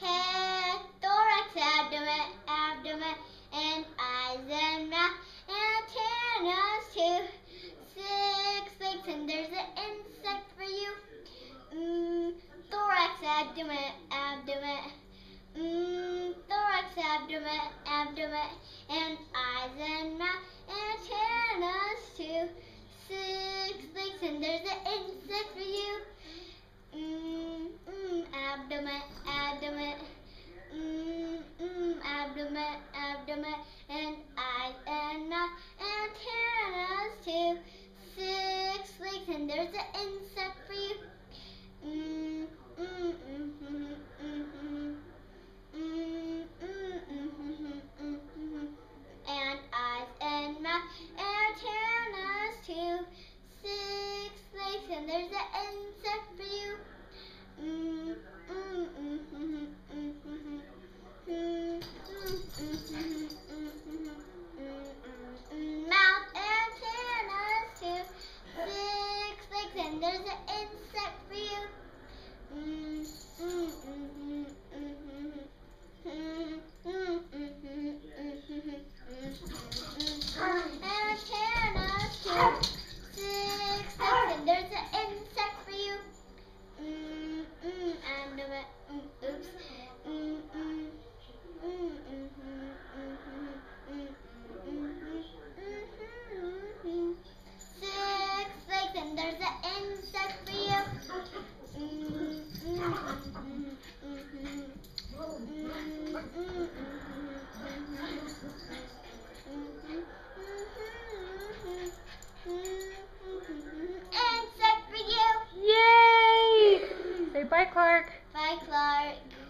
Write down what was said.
head, thorax, abdomen, abdomen, and eyes and mouth, antennas too. six legs, and there's an insect for you. Mmm, thorax, abdomen, abdomen, Mmm, thorax, abdomen, abdomen, and eyes and mouth, antennas too. 妹妹 there's an insect for you. Mm, mm, mm, and I can I can't. Clark. Bye, Clark.